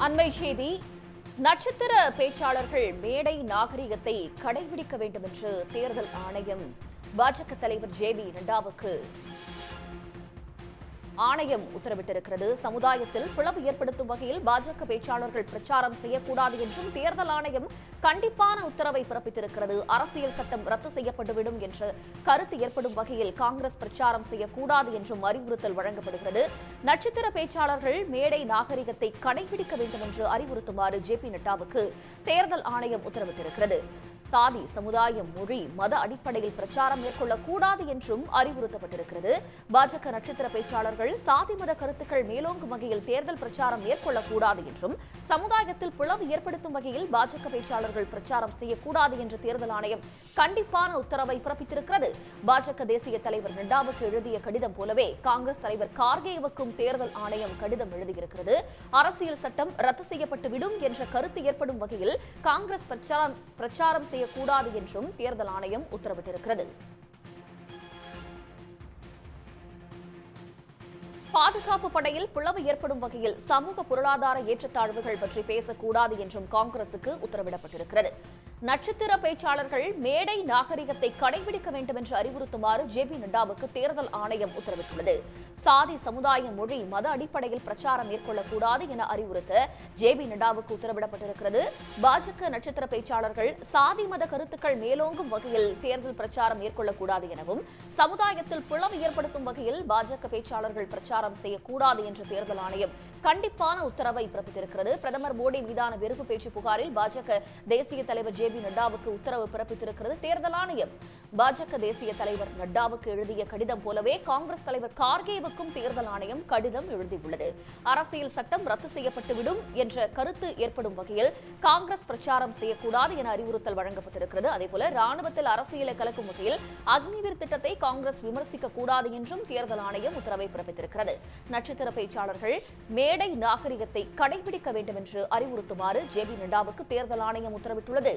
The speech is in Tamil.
அண்மை செய்தி நட்சத்திர பேச்சாளர்கள் மேடை நாகரிகத்தை கடைபிடிக்க வேண்டும் என்று தேர்தல் ஆணையம் பாஜக தலைவர் ஜே பி நட்டாவுக்கு ஆணையம் உத்தரவிட்டிருக்கிறது. சமுதாயத்தில் பிளவு ஏற்படுத்தும் வகையில் பாஜக பேச்சாளர்கள் பிரச்சாரம் செய்யக்கூடாது என்றும் தேர்தல் ஆணையம் கண்டிப்பான உத்தரவை பிறப்பித்திருக்கிறது. அரசியல் சட்டம் ரத்து செய்யப்பட்டுவிடும் என்று கருத்து ஏற்படும் வகையில் காங்கிரஸ் பிரச்சாரம் செய்யக்கூடாது என்றும் அறிவுறுத்தல் வழங்கப்படுகிறது. நட்சத்திர பேச்சாளர்கள் மேடை நாகரிகத்தை கடைபிடிக்க வேண்டும் என்று அறிவுறுத்துமாறு ஜே பி நட்டாவுக்கு தேர்தல் ஆணையம் உத்தரவிட்டிருக்கிறது. சாதி சமுதாயம் மொழி மத அடிப்படையில் பிரச்சாரம் மேற்கொள்ளக்கூடாது என்றும் அறிவுறுத்தப்பட்டிருக்கிறது. பாஜக நட்சத்திர பேச்சாளர்கள் சாதி மத கருத்துக்கள் மேலோங்கும் வகையில் தேர்தல் பிரச்சாரம் மேற்கொள்ளக்கூடாது என்றும் சமுதாயத்தில் பிளவு ஏற்படுத்தும் வகையில் பாஜக பேச்சாளர்கள் பிரச்சாரம் செய்யக்கூடாது என்று தேர்தல் ஆணையம் கண்டிப்பான உத்தரவை பிறப்பித்திருக்கிறது. பாஜக தேசிய தலைவர் நட்டாவுக்கு எழுதிய கடிதம் போலவே காங்கிரஸ் தலைவர் கார்கேவுக்கும் தேர்தல் ஆணையம் கடிதம் எழுதியிருக்கிறது. அரசியல் சட்டம் ரத்து செய்யப்பட்டு விடும் என்ற கருத்து ஏற்படும் வகையில் காங்கிரஸ் பிரச்சாரம் பிரச்சாரம் செய்ய செய்யக்கூடாது என்றும் தேர்தல் ஆணையம் உத்தரவிட்டிருக்கிறது. பாதுகாப்பு படையில் பிளவு ஏற்படும் வகையில் சமூக பொருளாதார ஏற்றத்தாழ்வுகள் பற்றி பேசக்கூடாது என்றும் காங்கிரசுக்கு உத்தரவிடப்பட்டிருக்கிறது. நட்சத்திர பேச்சாளர்கள் மேடை நாகரிகத்தை கடைபிடிக்க வேண்டும் என்று அறிவுறுத்துமாறு ஜே பி நட்டாவுக்கு தேர்தல் ஆணையம் உத்தரவிட்டுள்ளது. சாதி சமுதாய மொழி மத அடிப்படையில் பிரச்சாரம் மேற்கொள்ளக்கூடாது என அறிவுறுத்த ஜே பி நட்டாவுக்கு உத்தரவிடப்பட்டிருக்கிறது. பாஜக நட்சத்திர பேச்சாளர்கள் சாதி மத கருத்துக்கள் மேலோங்கும் வகையில் தேர்தல் பிரச்சாரம் மேற்கொள்ளக்கூடாது எனவும் சமுதாயத்தில் பிளவு ஏற்படுத்தும் வகையில் பாஜக பேச்சாளர்கள் பிரச்சாரம் செய்யக்கூடாது என்று தேர்தல் ஆணையம் கண்டிப்பான உத்தரவை பிறப்பித்திருக்கிறது. பிரதமர் மோடி மீதான வெறுப்பு பேச்சு புகாரில் பாஜக தேசிய தலைவர் ஜே பி நட்டாவுக்கு உத்தரவு பிறப்பித்திருக்கிறது. தேர்தல் ஆணையம் பாஜக தேசிய தலைவர் நட்டாவுக்கு எழுதிய கடிதம் போலவே காங்கிரஸ் தலைவர் கார்கேவுக்கும் தேர்தல் ஆணையம் கடிதம் எழுதியுள்ளது. அரசியல் சட்டம் ரத்து செய்யப்பட்டுவிடும் என்ற கருத்து ஏற்படும் வகையில் காங்கிரஸ் பிரச்சாரம் செய்யக்கூடாது என அறிவுறுத்தல் வழங்கப்பட்டிருக்கிறது. அதேபோல ராணுவத்தில் அரசியலை கலக்கும் வகையில் அக்னிவீர் திட்டத்தை காங்கிரஸ் விமர்சிக்க கூடாது என்றும் தேர்தல் ஆணையம் உத்தரவை பிறப்பித்திருக்கிறது. நட்சத்திர பேச்சாளர்கள் மேடை நாகரிகத்தை கடைபிடிக்க வேண்டும் என்று அறிவுறுத்துமாறு ஜே பி நட்டாவுக்கு தேர்தல் ஆணையம் உத்தரவிட்டுள்ளது.